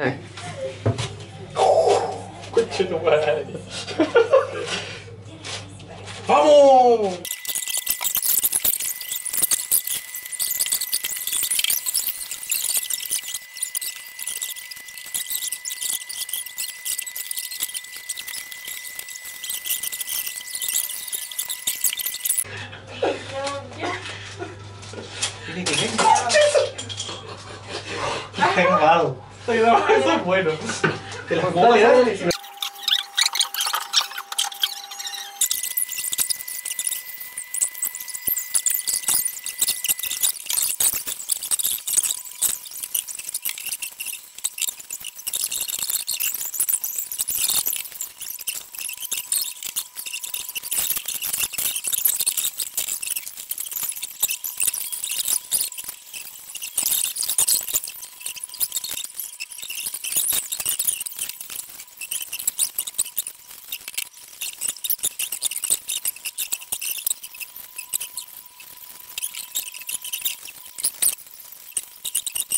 ¡Vamos! Tengo algo. Eso es bueno. Te la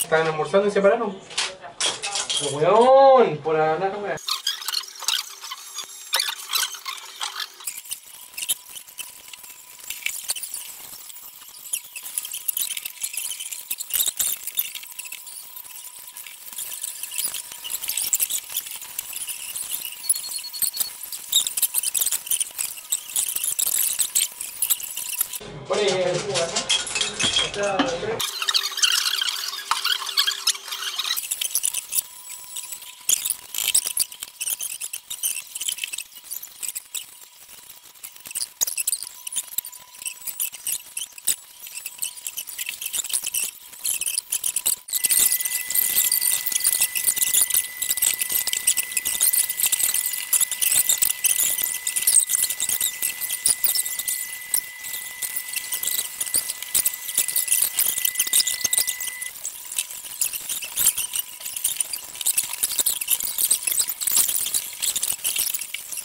Estaban almorzando y se pararon. Weón, por hablar, weón.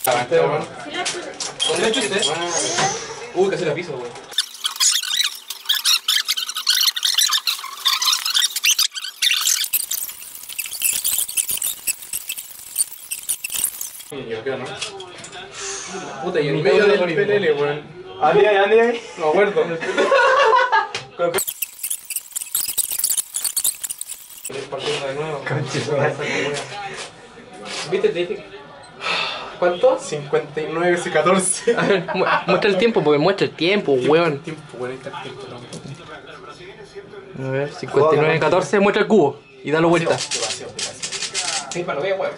¿Dónde la chiste? Uy, casi la piso, weón. Yo creo, ¿no? Puta, y en medio del PLL, weón. Andi ahí, andi ahí. No me acuerdo. Partiendo de nuevo. ¿Viste? Te dije. ¿Cuánto? 59 y 14. A ver, mu- muestra el tiempo, porque muestra el tiempo, weón. Tiempo, weón, está el tiempo, no. A ver, 59, 14, muestra el cubo y dalo vuelta. Sí, para lo weón.